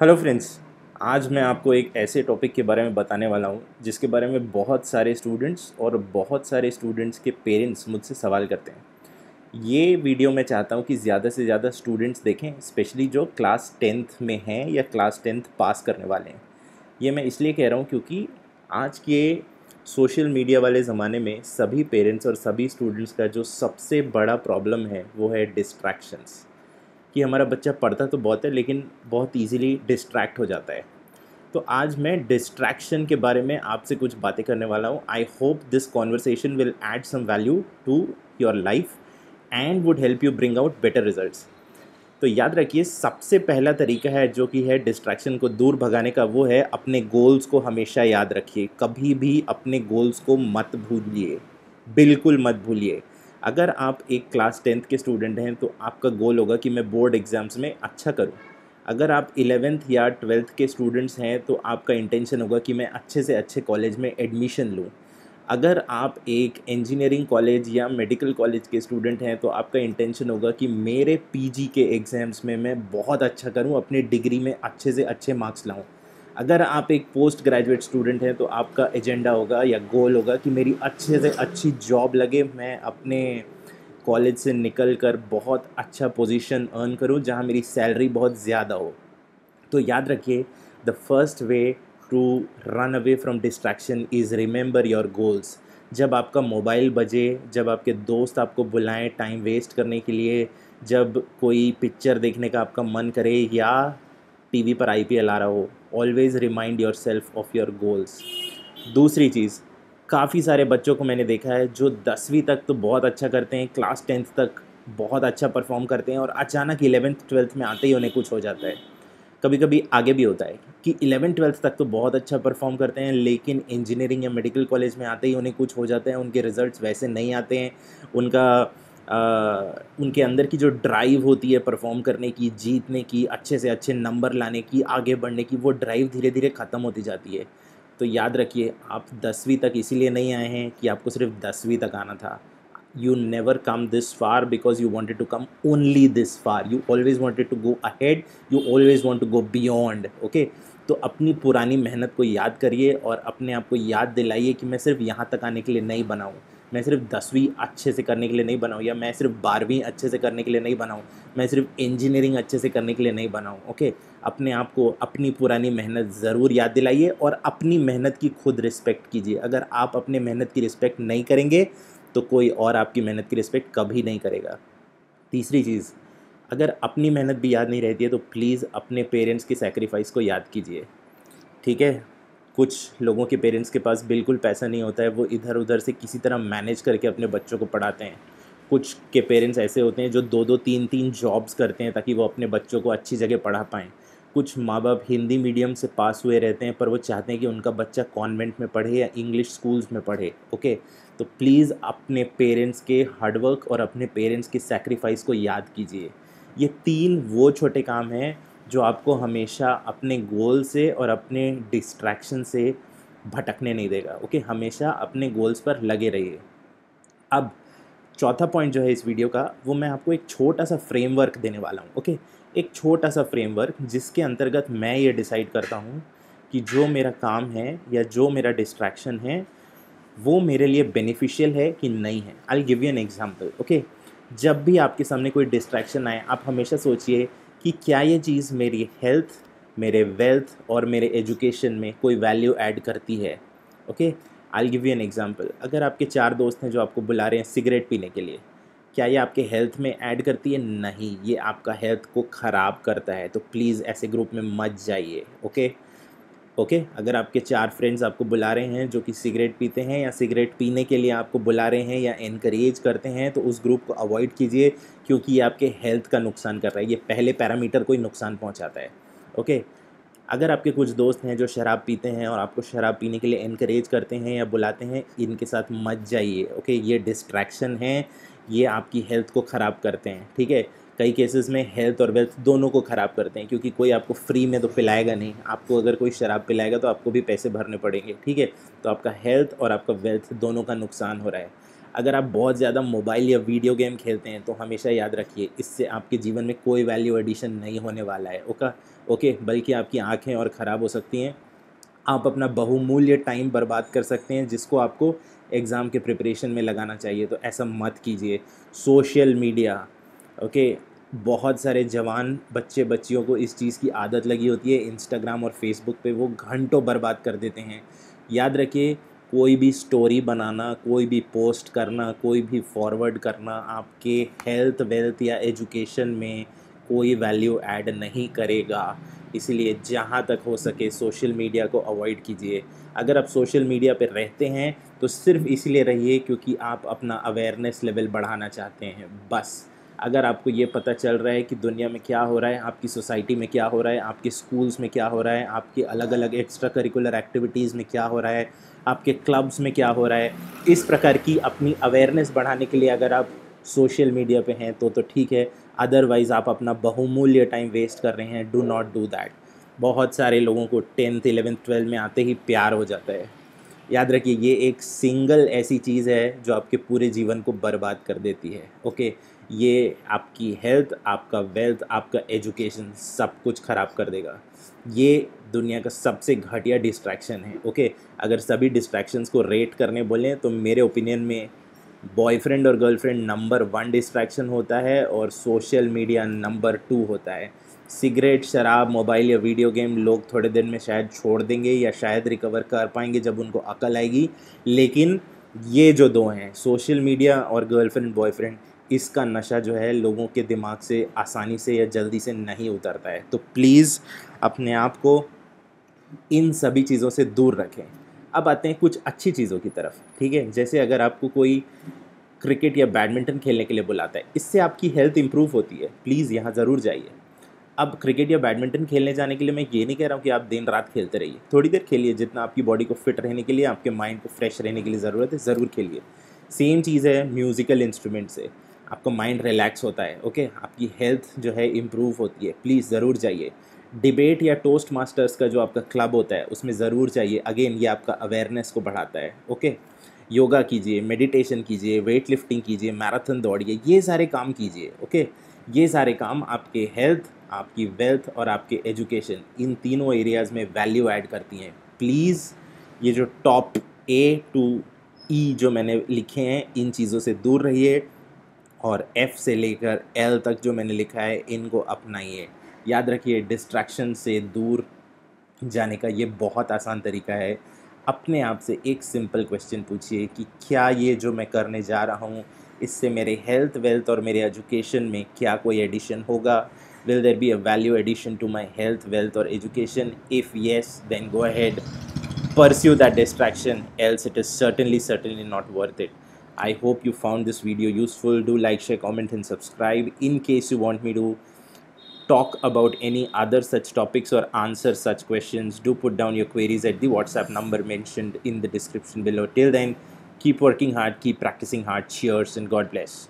Hello friends आज मैं आपको एक ऐसे टॉपिक के बारे में बताने वाला हूँ, जिसके बारे में बहुत सारे स्टूडेंट्स और बहुत सारे स्टूडेंट्स के पेरेंट्स मुझसे सवाल करते हैं। ये वीडियो मैं चाहता हूँ कि ज़्यादा से ज़्यादा स्टूडेंट्स देखें स्पेशली जो क्लास टेंथ में हैं या क्लास टेंथ पास करने वाले हैं। ये मैं इसलिए कह रहा हूँ क्योंकि आज के सोशल मीडिया वाले ज़माने में सभी पेरेंट्स और सभी स्टूडेंट्स का जो सबसे बड़ा प्रॉब्लम है, वो है डिस्ट्रैक्शंस कि हमारा बच्चा पढ़ता तो बहुत है, लेकिन बहुत ईजीली डिस्ट्रैक्ट हो जाता है। तो आज मैं डिस्ट्रैक्शन के बारे में आपसे कुछ बातें करने वाला हूँ। I hope this conversation will add some value to your life and would help you bring out better result तो याद रखिए, सबसे पहला तरीका है जो कि है डिस्ट्रैक्शन को दूर भगाने का, वो है अपने गोल्स को हमेशा याद रखिए। कभी भी अपने गोल्स को मत भूलिए। बिल्कुल मत भूलिए। अगर आप एक क्लास टेंथ के स्टूडेंट हैं तो आपका गोल होगा कि मैं बोर्ड एग्ज़ाम्स में अच्छा करूँ। अगर आप इलेवेंथ या ट्वेल्थ के स्टूडेंट्स हैं तो आपका इंटेंशन होगा कि मैं अच्छे से अच्छे कॉलेज में एडमिशन लूँ। अगर आप एक इंजीनियरिंग कॉलेज या मेडिकल कॉलेज के स्टूडेंट हैं तो आपका इंटेंशन होगा कि मेरे पीजी के एग्ज़ाम्स में मैं बहुत अच्छा करूँ, अपनी डिग्री में अच्छे से अच्छे मार्क्स लाऊं। अगर आप एक पोस्ट ग्रेजुएट स्टूडेंट हैं तो आपका एजेंडा होगा या गोल होगा कि मेरी अच्छे से अच्छी जॉब लगे, मैं अपने कॉलेज से निकल कर बहुत अच्छा पोजीशन अर्न करूँ, जहाँ मेरी सैलरी बहुत ज़्यादा हो। तो याद रखिए the first way to run away from distraction is remember your goals जब आपका मोबाइल बजे, जब आपके दोस्त आपको बुलाएँ टाइम वेस्ट करने के लिए, जब कोई पिक्चर देखने का आपका मन करे, या टीवी पर आईपीएल आ रहा हो always remind yourself of your goals दूसरी चीज़, काफ़ी सारे बच्चों को मैंने देखा है जो दसवीं तक तो बहुत अच्छा करते हैं क्लास टेंथ तक बहुत अच्छा परफॉर्म करते हैं और अचानक इलेवेंथ ट्वेल्थ में आते ही उन्हें कुछ हो जाता है। कभी कभी आगे भी होता है कि इलेवन ट्वेल्थ तक तो बहुत अच्छा परफॉर्म करते हैं, लेकिन इंजीनियरिंग या मेडिकल कॉलेज में आते ही उन्हें कुछ हो जाता है, उनके रिजल्ट्स वैसे नहीं आते हैं, उनका उनके अंदर की जो ड्राइव होती है परफॉर्म करने की, जीतने की, अच्छे से अच्छे नंबर लाने की, आगे बढ़ने की, वो ड्राइव धीरे धीरे ख़त्म होती जाती है। तो याद रखिए, आप दसवीं तक इसीलिए नहीं आए हैं कि आपको सिर्फ़ दसवीं तक आना था। You never come this far because you wanted to come only this far you always wanted to go ahead you always want to go beyond okay तो अपनी पुरानी मेहनत को याद करिए और अपने आप को याद दिलाइए कि मैं सिर्फ़ यहाँ तक आने के लिए नहीं बनाऊँ मैं सिर्फ़ दसवीं अच्छे से करने के लिए नहीं बनाऊँ या मैं सिर्फ़ बारहवीं अच्छे से करने के लिए नहीं बनाऊँ, मैं सिर्फ़ इंजीनियरिंग अच्छे से करने के लिए नहीं बनाऊँ ओके अपने आप को अपनी पुरानी मेहनत ज़रूर याद दिलाइए और अपनी मेहनत की खुद रिस्पेक्ट कीजिए। अगर आप अपने मेहनत की रिस्पेक्ट नहीं करेंगे तो कोई और आपकी मेहनत की रिस्पेक्ट कभी नहीं करेगा। तीसरी चीज़, अगर अपनी मेहनत भी याद नहीं रहती है तो प्लीज़ अपने पेरेंट्स की सेक्रीफाइस को याद कीजिए, ठीक है? कुछ लोगों के पेरेंट्स के पास बिल्कुल पैसा नहीं होता है, वो इधर उधर से किसी तरह मैनेज करके अपने बच्चों को पढ़ाते हैं। कुछ के पेरेंट्स ऐसे होते हैं जो दो दो तीन तीन जॉब्स करते हैं ताकि वो अपने बच्चों को अच्छी जगह पढ़ा पाएँ। कुछ माँ बाप हिंदी मीडियम से पास हुए रहते हैं, पर वो चाहते हैं कि उनका बच्चा कॉन्वेंट में पढ़े या इंग्लिश स्कूल्स में पढ़े, ओके? तो प्लीज़ अपने पेरेंट्स के हार्डवर्क और अपने पेरेंट्स के सेक्रीफाइस को याद कीजिए। ये तीन वो छोटे काम हैं जो आपको हमेशा अपने गोल से और अपने डिस्ट्रैक्शन से भटकने नहीं देगा ओके हमेशा अपने गोल्स पर लगे रहिए। अब, चौथा पॉइंट जो है इस वीडियो का, वो मैं आपको एक छोटा सा फ्रेमवर्क देने वाला हूँ ओके एक छोटा सा फ्रेमवर्क जिसके अंतर्गत मैं ये डिसाइड करता हूँ कि जो मेरा काम है या जो मेरा डिस्ट्रैक्शन है, वो मेरे लिए बेनिफिशियल है कि नहीं है। I give you an example okay जब भी आपके सामने कोई डिस्ट्रैक्शन आए, आप हमेशा सोचिए कि क्या ये चीज़ मेरी हेल्थ मेरे वेल्थ और मेरे एजुकेशन में कोई वैल्यू ऐड करती है? Okay I give you an example अगर आपके चार दोस्त हैं जो आपको बुला रहे हैं सिगरेट पीने के लिए, क्या ये आपके हेल्थ में ऐड करती है? नहीं, ये आपका हेल्थ को ख़राब करता है तो प्लीज़ ऐसे ग्रुप में मत जाइए ओके ओके? अगर आपके चार फ्रेंड्स आपको बुला रहे हैं जो कि सिगरेट पीते हैं या सिगरेट पीने के लिए आपको बुला रहे हैं या इनक्रेज करते हैं तो उस ग्रुप को अवॉइड कीजिए क्योंकि ये आपके हेल्थ का नुकसान कर रहा है। ये पहले पैरामीटर को ही नुकसान पहुंचाता है, ओके? अगर आपके कुछ दोस्त हैं जो शराब पीते हैं और आपको शराब पीने के लिए इनक्रेज करते हैं या बुलाते हैं, इनके साथ मत जाइए, ओके? ये डिस्ट्रैक्शन है, ये आपकी हेल्थ को ख़राब करते हैं, ठीक है? कई केसेस में हेल्थ और वेल्थ दोनों को ख़राब करते हैं, क्योंकि कोई आपको फ्री में तो पिलाएगा नहीं। आपको अगर कोई शराब पिलाएगा तो आपको भी पैसे भरने पड़ेंगे, ठीक है? तो आपका हेल्थ और आपका वेल्थ दोनों का नुकसान हो रहा है। अगर आप बहुत ज़्यादा मोबाइल या वीडियो गेम खेलते हैं तो हमेशा याद रखिए, इससे आपके जीवन में कोई वैल्यू एडिशन नहीं होने वाला है, ओका? ओके, बल्कि आपकी आँखें और ख़राब हो सकती हैं। आप अपना बहुमूल्य टाइम बर्बाद कर सकते हैं, जिसको आपको एग्ज़ाम के प्रिपरेशन में लगाना चाहिए तो ऐसा मत कीजिए। Social media okay? बहुत सारे जवान बच्चे बच्चियों को इस चीज़ की आदत लगी होती है। इंस्टाग्राम और फेसबुक पे वो घंटों बर्बाद कर देते हैं। याद रखिए, कोई भी स्टोरी बनाना, कोई भी पोस्ट करना, कोई भी फॉरवर्ड करना आपके हेल्थ वेल्थ या एजुकेशन में कोई वैल्यू ऐड नहीं करेगा। इसलिए जहाँ तक हो सके सोशल मीडिया को अवॉइड कीजिए। अगर आप सोशल मीडिया पर रहते हैं तो सिर्फ़ इसलिए रहिए क्योंकि आप अपना अवेयरनेस लेवल बढ़ाना चाहते हैं। बस। अगर आपको ये पता चल रहा है कि दुनिया में क्या हो रहा है, आपकी सोसाइटी में क्या हो रहा है, आपके स्कूल्स में क्या हो रहा है, आपके अलग अलग एक्स्ट्रा करिकुलर एक्टिविटीज़ में क्या हो रहा है, आपके क्लब्स में क्या हो रहा है, इस प्रकार की अपनी अवेयरनेस बढ़ाने के लिए अगर आप सोशल मीडिया पे हैं तो तो ठीक है। अदरवाइज़ आप अपना बहुमूल्य टाइम वेस्ट कर रहे हैं। डू नॉट डू दैट बहुत सारे लोगों को टेंथ इलेवेंथ ट्वेल्थ में आते ही प्यार हो जाता है। याद रखिए, ये एक सिंगल ऐसी चीज़ है जो आपके पूरे जीवन को बर्बाद कर देती है। ओके ये आपकी हेल्थ आपका वेल्थ आपका एजुकेशन सब कुछ ख़राब कर देगा। ये दुनिया का सबसे घटिया डिस्ट्रैक्शन है ओके अगर सभी डिस्ट्रैक्शंस को रेट करने बोलें तो मेरे ओपिनियन में बॉयफ्रेंड और गर्लफ्रेंड नंबर वन डिस्ट्रैक्शन होता है और सोशल मीडिया नंबर टू होता है। सिगरेट शराब मोबाइल या वीडियो गेम लोग थोड़े दिन में शायद छोड़ देंगे या शायद रिकवर कर पाएँगे जब उनको अकल आएगी। लेकिन ये जो दो हैं सोशल मीडिया और गर्लफ्रेंड बॉयफ्रेंड इसका नशा जो है लोगों के दिमाग से आसानी से या जल्दी से नहीं उतरता है। तो प्लीज़ अपने आप को इन सभी चीज़ों से दूर रखें। अब आते हैं कुछ अच्छी चीज़ों की तरफ़, ठीक है? जैसे अगर आपको कोई क्रिकेट या बैडमिंटन खेलने के लिए बुलाता है, इससे आपकी हेल्थ इंप्रूव होती है। प्लीज़ यहाँ ज़रूर जाइए। अब क्रिकेट या बैडमिंटन खेलने जाने के लिए मैं ये नहीं कह रहा हूँ कि आप दिन रात खेलते रहिए। थोड़ी देर खेलिए जितना आपकी बॉडी को फिट रहने के लिए, आपके माइंड को फ्रेश रहने के लिए ज़रूरत है, ज़रूर खेलिए। सेम चीज़ है म्यूज़िकल इंस्ट्रूमेंट से। आपका माइंड रिलैक्स होता है ओके आपकी हेल्थ जो है इम्प्रूव होती है। प्लीज़ ज़रूर जाइए। डिबेट या टोस्ट मास्टर्स का जो आपका क्लब होता है, उसमें ज़रूर चाहिए अगेन ये आपका अवेयरनेस को बढ़ाता है ओके योगा कीजिए मेडिटेशन कीजिए वेट लिफ्टिंग कीजिए मैराथन दौड़िए, ये सारे काम कीजिए ओके ये सारे काम आपके हेल्थ आपकी वेल्थ और आपके एजुकेशन इन तीनों एरियाज़ में वैल्यू ऐड करती हैं। प्लीज़ ये जो टॉप ए टू ई जो मैंने लिखे हैं, इन चीज़ों से दूर रहिए। और एफ़ से लेकर एल तक जो मैंने लिखा है, इनको अपनाइए। याद रखिए डिस्ट्रैक्शन से दूर जाने का ये बहुत आसान तरीका है। अपने आप से एक सिंपल क्वेश्चन पूछिए कि क्या ये जो मैं करने जा रहा हूँ, इससे मेरे हेल्थ वेल्थ और मेरे एजुकेशन में क्या कोई एडिशन होगा? Will there be a value addition to my health wealth और education if yes then go ahead pursue that distraction, else it is certainly certainly not worth it. I hope you found this video useful. Do like, share, comment and subscribe. In case you want me to talk about any other such topics or answer such questions, do put down your queries at the WhatsApp number mentioned in the description below. Till then, keep working hard, keep practicing hard. Cheers and God bless.